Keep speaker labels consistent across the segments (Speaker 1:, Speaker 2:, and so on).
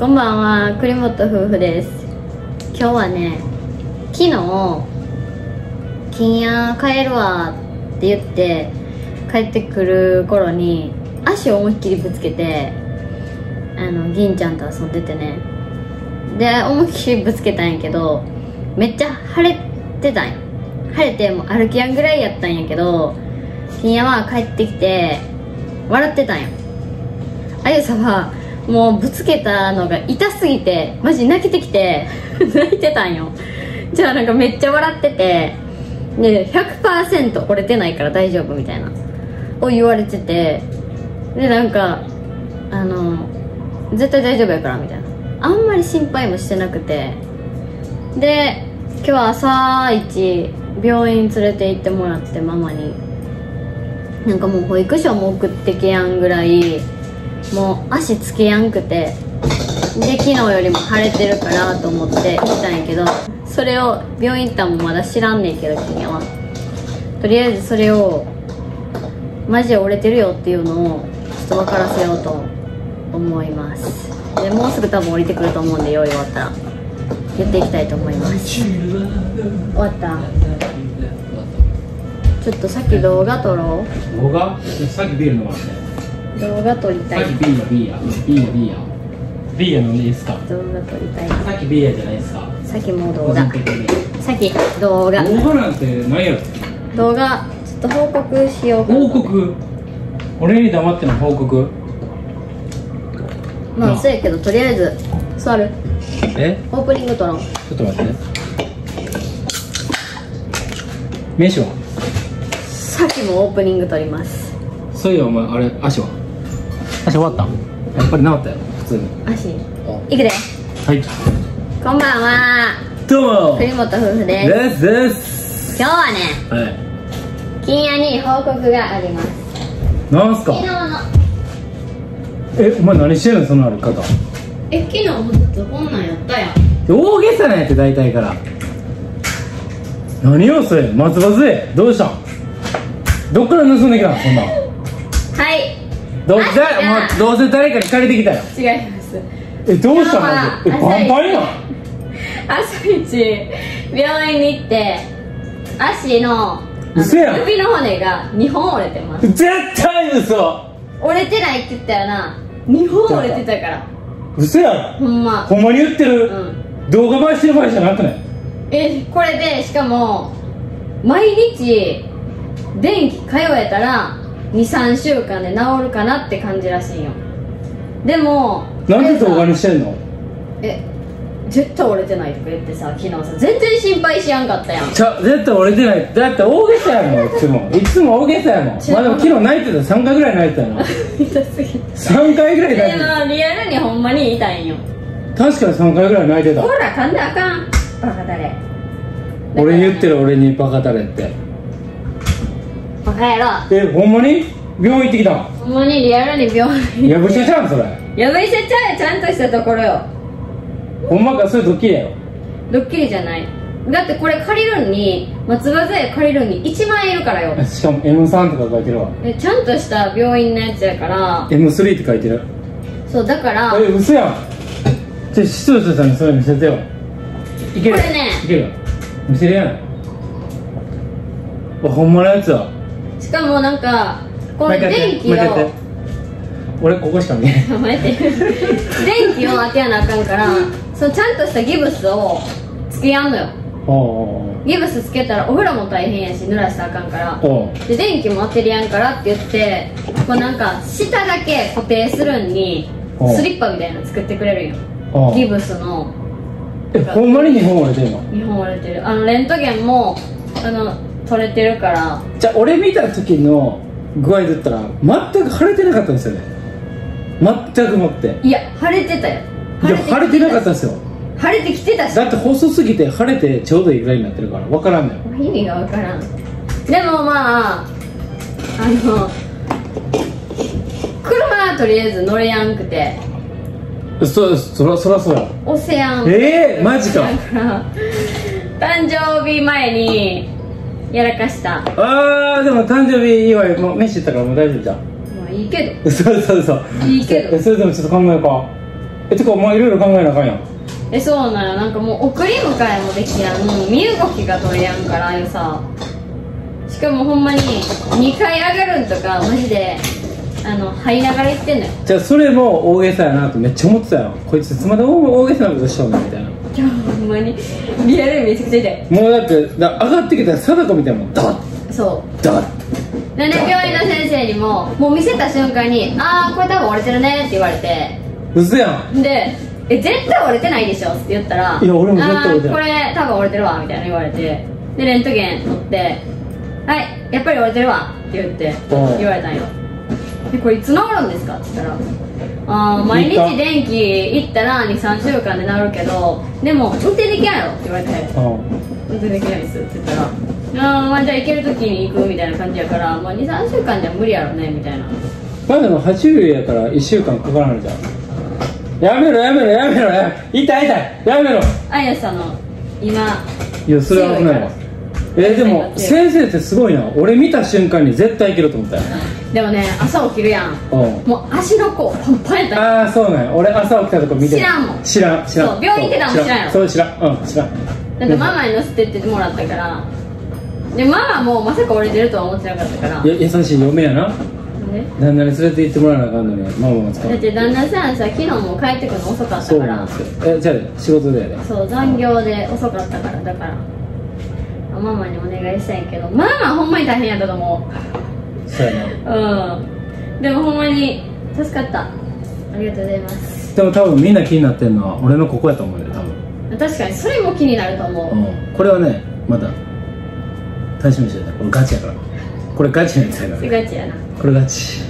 Speaker 1: こんばんは栗本夫婦です。今日はね昨日「金夜帰るわ」って言って帰ってくる頃に足を思いっきりぶつけてあの銀ちゃんと遊んでてね。で思いっきりぶつけたんやけどめっちゃ腫れてたんや。腫れてもう歩きやんぐらいやったんやけど金夜は帰ってきて笑ってたんや。あゆさはもうぶつけたのが痛すぎてマジ泣けてきて 泣いてたんよ。じゃあなんかめっちゃ笑っててで100%折れてないから大丈夫みたいなを言われててでなんかあの絶対大丈夫やからみたいな。あんまり心配もしてなくてで今日朝一病院連れて行ってもらってママに。なんかもう保育所も送ってけやんぐらいもう足つけやんくてで昨日よりも腫れてるからと思って行ったんやけどそれを病院行ったんもまだ知らんねんけど君は。とりあえずそれをマジで折れてるよっていうのをちょっと分からせようと思います。でもうすぐ多分降りてくると思うんで用意終わったら。言っていきたいと思います。終わった。ちょっとさっき動画撮ろう。
Speaker 2: 動画？さっきビール飲ませて。
Speaker 1: 動画撮りたい。
Speaker 2: さっきビールビーヤビーヤビーヤビーヤ飲んでいいですか。
Speaker 1: 動画撮りたい。
Speaker 2: さっきビーヤじゃないですか。
Speaker 1: さっきもう動画。さっき動画。
Speaker 2: 動画なんてないやろ。
Speaker 1: 動画ちょっと報告しようかな。
Speaker 2: 報告？俺に黙っての報告。な
Speaker 1: まあ。そうやけどとりあえず座る。
Speaker 2: え？
Speaker 1: オープニング撮ろう。
Speaker 2: ちょっと待って。名刺は？
Speaker 1: さっきもオープニング撮ります。
Speaker 2: そういやお前あれ足は？足終わった。やっぱり治ったよ普通に。
Speaker 1: 足いくで。
Speaker 2: はい。
Speaker 1: こんばんは。
Speaker 2: どうも。
Speaker 1: 栗本夫婦です。
Speaker 2: ですです。
Speaker 1: 今日はね
Speaker 2: はい。
Speaker 1: 金夜に報告があります。
Speaker 2: なんすか？
Speaker 1: 昨日の。
Speaker 2: えお前何してんの？その歩き方。
Speaker 1: え昨日もずっとこんなんやったやん。
Speaker 2: 大げさなんやって大体から。何よそれ松葉杖？どうしたん？どっから盗んできたの？そんなん。
Speaker 1: はい
Speaker 2: どう
Speaker 1: あ
Speaker 2: せもうどうせ誰かに借りてきたよ。
Speaker 1: 違います。
Speaker 2: えどうしたの？
Speaker 1: あ
Speaker 2: えパンパンやん。
Speaker 1: 朝一病院に行って足のあの骨が2本折れてます。
Speaker 2: 絶対嘘。
Speaker 1: 折れてないって言ったよな。2本折れてたから。
Speaker 2: 嘘やろ
Speaker 1: ほんま。
Speaker 2: ほんまに言ってる、
Speaker 1: うん。
Speaker 2: 動画映えしてる場合じゃなくない？
Speaker 1: えこれでしかも毎日電気通えたら23週間で治るかなって感じらしいよ。でも
Speaker 2: なんで動画
Speaker 1: に
Speaker 2: にしてんの？
Speaker 1: え絶対折れてないとか言ってさ昨日さ全然心配しやんかったやん。
Speaker 2: ちゃ絶対折れてない。だって大げさやもん いつも。いつも大げさやもん。まあでも昨日泣いてた。3回ぐらい泣いてたよ。な
Speaker 1: 痛すぎて
Speaker 2: 3回ぐらい泣いて
Speaker 1: で
Speaker 2: た
Speaker 1: もリアルにほんまに痛いんよ。
Speaker 2: 確かに3回ぐらい泣いてた。
Speaker 1: ほら噛んだらあかん。バカだれ。
Speaker 2: 俺に言ってる俺にバカタレって
Speaker 1: バカ野郎
Speaker 2: えほんまに？病院行ってきたん？
Speaker 1: ほんまにリアルに病院。
Speaker 2: やぶしゃちゃうんそれ。
Speaker 1: やぶ医者ちゃうよちゃんとしたところよ。
Speaker 2: ほんまか？それドッキリやろ。
Speaker 1: ドッキリじゃない。だってこれ借りるのに松葉杖借りるのに1万円いるからよ。
Speaker 2: しかも M3 とか書いてるわ。
Speaker 1: でちゃんとした病院のやつやから。
Speaker 2: M3 って書いてる。
Speaker 1: そうだから
Speaker 2: え嘘やん。じゃあ視聴者さんにそれ見せてよ。いける？
Speaker 1: これね。
Speaker 2: いける？見せるやん。あほんまのやつだ
Speaker 1: しかもなんかこの電気を
Speaker 2: 俺ここしか見え
Speaker 1: 待って電気を当てやなあかんからそのちゃんとしたギブスをつけやんのよ。ギブスつけたらお風呂も大変やし濡らしたらあかんから。で電気も当てるやんからって言ってこうなんか下だけ固定するんにスリッパみたいなの作ってくれるんよ。
Speaker 2: お
Speaker 1: ギブスの。
Speaker 2: えほんまに日本折れてんの？
Speaker 1: 日本割れてる。あのレントゲンもあの取れてるから。
Speaker 2: じゃあ俺見た時の具合で言ったら全く腫れてなかったんですよね。全くもって。
Speaker 1: いや腫れてたよ。
Speaker 2: いや腫れてなかったんですよ。
Speaker 1: 腫れてきてたし。
Speaker 2: だって細すぎて腫れてちょうどいいぐらいになってるから分からんのよ。
Speaker 1: 意味がわからん。でもまああの車はとりあえず乗れやんくて。
Speaker 2: そそらそらそうや
Speaker 1: オセアン
Speaker 2: ええマジか。
Speaker 1: 誕生日前にやらかした。
Speaker 2: あーでも誕生日祝いもう飯行ったからもう大丈夫じゃん。
Speaker 1: まあいいけ
Speaker 2: そうそうそう。
Speaker 1: いいけど。
Speaker 2: えそれでもちょっと考えようか。えてかお前いろいろ考えなあかんやん。
Speaker 1: えそうなのなんかもう送り迎えもできやん身動きが取れやんからああいうさ。しかもほんまに2回上がるんとかマジであの入りながら言ってんのよ。
Speaker 2: じゃあそれも大げさやなとめっちゃ思ってたよ。こいついつまで大げさなことしとんのみたいない
Speaker 1: やほんまに。リアルにめちゃくちゃ痛い。
Speaker 2: もうだってだ上がってきたら貞子みたいなもんダッ
Speaker 1: そう。
Speaker 2: ダッ
Speaker 1: でね病院の先生にももう見せた瞬間に「ああこれ多分折れてるね」って言われて。
Speaker 2: 嘘やん。
Speaker 1: で「え絶対折れてないでしょ」って言ったら「
Speaker 2: いや俺も絶対折れてない。
Speaker 1: あーこれ多分折れてるわ」みたいな言われて。でレントゲン取って「はいやっぱり折れてるわ」って言って
Speaker 2: うん。
Speaker 1: 言われたんよ。でこれいつ治るんですか？って言ったらあー毎
Speaker 2: 日
Speaker 1: 電気行ったら23週間で治るけどでも運転できないよって言われて。
Speaker 2: うん。
Speaker 1: 運転できないですって言ったら。あーまあじゃあ行ける時に行くみたいな感じやから、まあ、23週間じゃ無理やろねみたいな。
Speaker 2: まあでも爬虫類やから1週間かからないじゃん。やめろやめろやめろやめ痛い痛い。やめろ。
Speaker 1: あやさんの今
Speaker 2: いやそれは危ないわえでも先生ってすごいな。俺見た瞬間に絶対いけると思ったよ。
Speaker 1: でもね朝起きるやん。
Speaker 2: うん。
Speaker 1: もう足の甲パンパンやった。
Speaker 2: ああそうなんや。俺朝起きたとこ見て。
Speaker 1: 知らんもん。
Speaker 2: 知らん知らん。
Speaker 1: そう病院行ってたのも知らんやろ。
Speaker 2: そう知らん。うん知らん。
Speaker 1: だってママに乗せてってもらったから。でママもまさか折れてるとは思ってなかったから。
Speaker 2: や優しい嫁やな。
Speaker 1: ね
Speaker 2: 旦那に連れて行ってもらわなあかんのに。ママも使う。
Speaker 1: だって旦那さんさ昨日も帰ってくるの遅かった
Speaker 2: そう
Speaker 1: から
Speaker 2: なんですよ。えじゃあ仕事でやで
Speaker 1: そう残業で遅かったからだからあママにお願いしたいけど。ママほんまに大変やったと思
Speaker 2: そうやな。
Speaker 1: ううん。でもほんまに助かった。ありがとうございます。
Speaker 2: でも多分みんな気になってんのは俺のここやと思うよ多分。
Speaker 1: 確かにそれも気になると思う、
Speaker 2: うん。これはねまだ楽しみにしてた。これガチやから。これガチのやつやか
Speaker 1: す
Speaker 2: ら
Speaker 1: がちやな。
Speaker 2: これガチ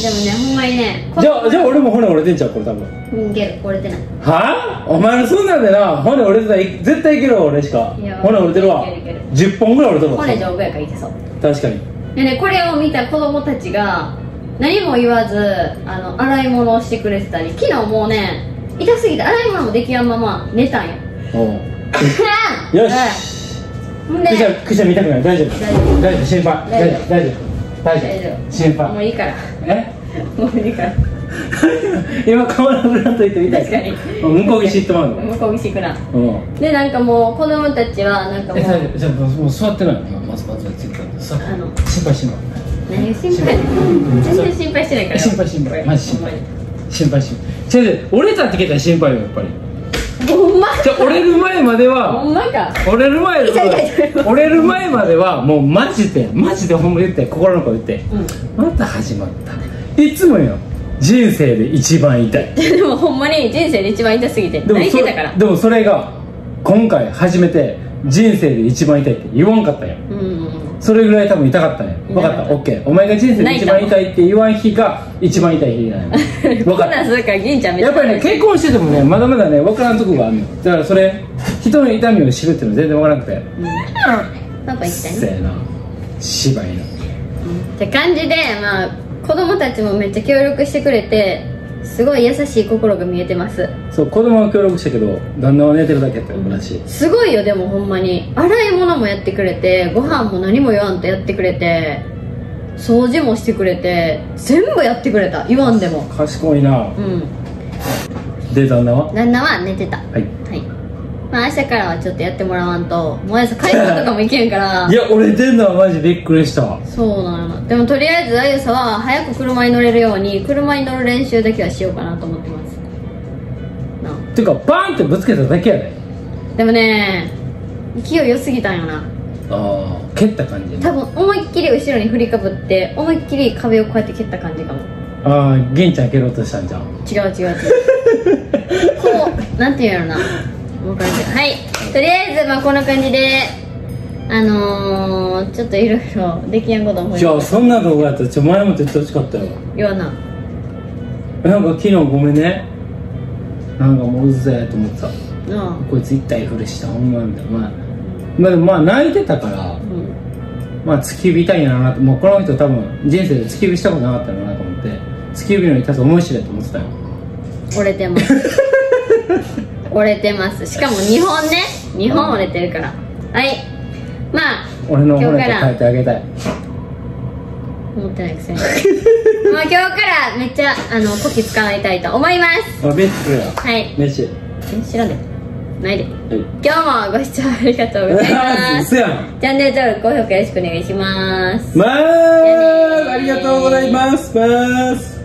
Speaker 1: でもねほんまにね
Speaker 2: じゃあじゃあ俺も骨折れてんちゃうこれ多分。
Speaker 1: 人間折れてない。
Speaker 2: は？あお前のそんなんでな骨折れてたらい絶対いけるわ俺しか。
Speaker 1: いや
Speaker 2: 骨折れてるわ。
Speaker 1: いけるいける。
Speaker 2: 10本ぐらい折れてるわ
Speaker 1: 骨丈夫やからいけそう。
Speaker 2: 確かに。
Speaker 1: でねこれを見た子供たちが何も言わずあの洗い物をしてくれてたり昨日もうね痛すぎて洗い物もできやんまま寝たんよ。
Speaker 2: おう。よし。
Speaker 1: ほんで
Speaker 2: くしゃくしゃ見たくない。大丈夫。
Speaker 1: 大丈夫。
Speaker 2: 大丈夫。心配。大丈夫。大丈夫大
Speaker 1: 大
Speaker 2: 丈
Speaker 1: 丈
Speaker 2: 夫。心
Speaker 1: もう
Speaker 2: 配
Speaker 1: いいから。
Speaker 2: え？
Speaker 1: もういいから。
Speaker 2: 今カメラ振らんといてみたい
Speaker 1: 確かに。
Speaker 2: 向こう岸行ってまうの？
Speaker 1: 向こう岸くな。
Speaker 2: うん。
Speaker 1: でなんかもう子供たちはなんかも
Speaker 2: え
Speaker 1: う
Speaker 2: 大丈夫。じゃあもう座ってないの？まずまずはついて座って
Speaker 1: あの。
Speaker 2: 心配しない。
Speaker 1: 何？が心配。全然心配してないから
Speaker 2: 心配心配マジ心配。心配心配違う違う折れたって聞いたら心配よやっぱり折れる前まで
Speaker 1: ほ
Speaker 2: は折れる前折れる前まではもうマジでマジでほんま言って心の声言って
Speaker 1: うん。
Speaker 2: また始まった。いつもよ人生で一番痛い。
Speaker 1: でもほんまに人生で一番痛すぎて泣いてたから。
Speaker 2: でもそれが今回初めて人生で一番痛いって言わんかったんよ
Speaker 1: うん。うん。うん
Speaker 2: それぐらい多分痛かったんや。分かった。OK お前が人生で一番痛いって言わん日が一番痛い日なんや。分か
Speaker 1: こ
Speaker 2: った。やっぱりね結婚しててもねまだまだね分からんとこがあるのよだからそれ人の痛みを知るっていうの全然分からなくて。
Speaker 1: うん。パパ行きたいね。
Speaker 2: せやな芝居な
Speaker 1: って感じでまあ子供たちもめっちゃ協力してくれてすごい優しい心が見えてます。
Speaker 2: そう子供は協力したけど旦那は寝てるだけやったらしい。
Speaker 1: すごいよでもほんまに。洗い物もやってくれてご飯も何も言わんとやってくれて掃除もしてくれて全部やってくれた。言わんでも。
Speaker 2: 賢いな。
Speaker 1: うん。
Speaker 2: で旦那は？
Speaker 1: 旦那は寝てた。
Speaker 2: はい。
Speaker 1: はいまあ明日からはちょっとやってもらわんともうやつ買い物とかも行けんから。
Speaker 2: いや俺出んのはマジびっくりした
Speaker 1: そうなの。でもとりあえずあゆさは早く車に乗れるように車に乗る練習だけはしようかなと思ってます。なあ。
Speaker 2: てかバーンってぶつけただけやで。
Speaker 1: でもね勢い良すぎたんよな。
Speaker 2: ああ蹴った感じ
Speaker 1: 多分思いっきり後ろに振りかぶって思いっきり壁をこうやって蹴った感じかも。
Speaker 2: ああ銀ちゃん蹴ろうとしたんじゃん。
Speaker 1: 違う違う違う。こうなんていうんやろなはい。とりあえずまあこんな感じであのー、ちょっといろいろできやんことも
Speaker 2: じゃあそんな動画やったらちょ前もって言ってほしかったよ。
Speaker 1: 言わな。
Speaker 2: なんか昨日ごめんね。なんかもううぜえと思ってた。こいつ一体フルしたほんまみたいなまあまあでもまあ泣いてたから
Speaker 1: うん。
Speaker 2: まあ突き指痛いんやろなともうこの人多分人生で突き指したことなかったのかなと思って突き指の痛さ思い知れと思ってたよ。
Speaker 1: 折れてます 折れてます。しかも2本ね。2本折れてるから。はい。まあ
Speaker 2: 俺の骨と
Speaker 1: 今日から。
Speaker 2: 変えてあげたい。
Speaker 1: 思ってないくせに。まあ今日からめっちゃあのこき使いたいと思います。
Speaker 2: あベンチくれよ。
Speaker 1: はい。
Speaker 2: 飯。
Speaker 1: え知らんでないで。
Speaker 2: はい。
Speaker 1: 今日もご視聴ありがとうございます。チャンネル登録高評価よろしくお願いします。
Speaker 2: まあありがとうございます。ます